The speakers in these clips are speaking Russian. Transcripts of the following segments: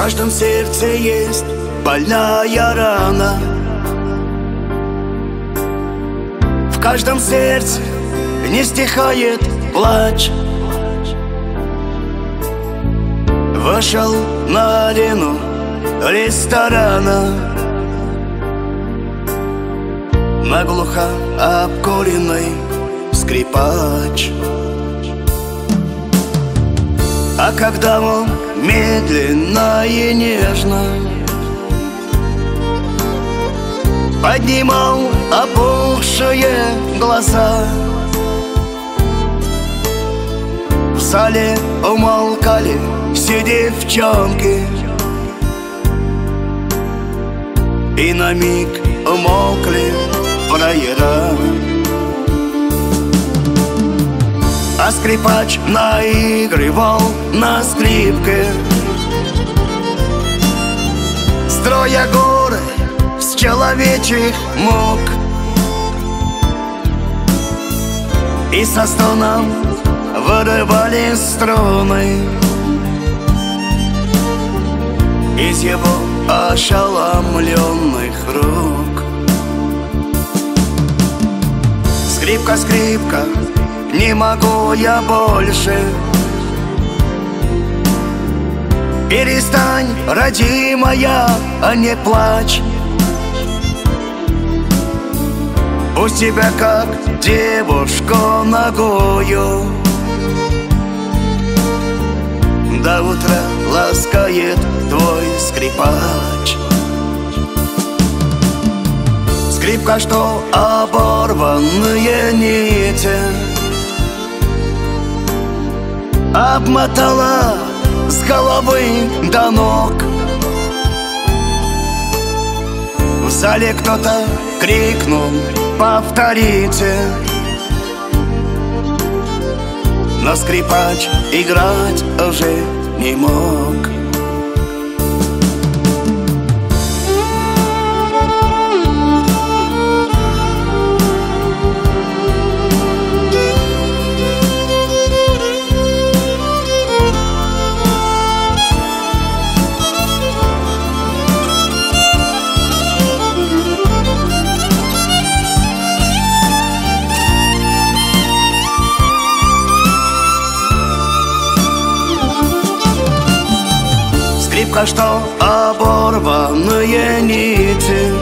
каждом сердце есть больная рана. В каждом сердце не стихает плач. Вошел на арену ресторана. Наглухо обкуренный скрипач А когда он медленно и нежно Поднимал опухшие глаза. В зале умолкали все девчонки И на миг умолкли фраера А скрипач наигрывал на скрипке. Строя горы с человечьих мук. И со стоном вырывали струны. Из его ошеломленных рук. Скрипка, скрипка, не могу я больше. Перестань, родимая, а не плачь. Пусть тебя как девушку ногою. До утра ласкает твой скрипач. Скрипка, что оборванные нити Обмотала с головы до ног В зале кто-то крикнул «Повторите!» Но скрипач играть уже не мог Скрипка, что оборванные нити.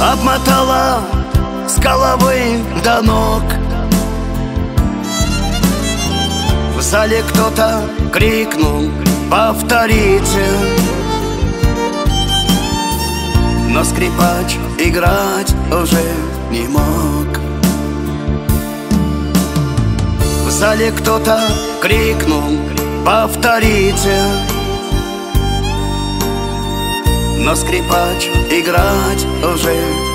Обмотала с головы до ног. В зале кто-то крикнул «Повторите!» Но скрипач играть уже не мог. В зале кто-то крикнул повторите. Но скрипач играть уже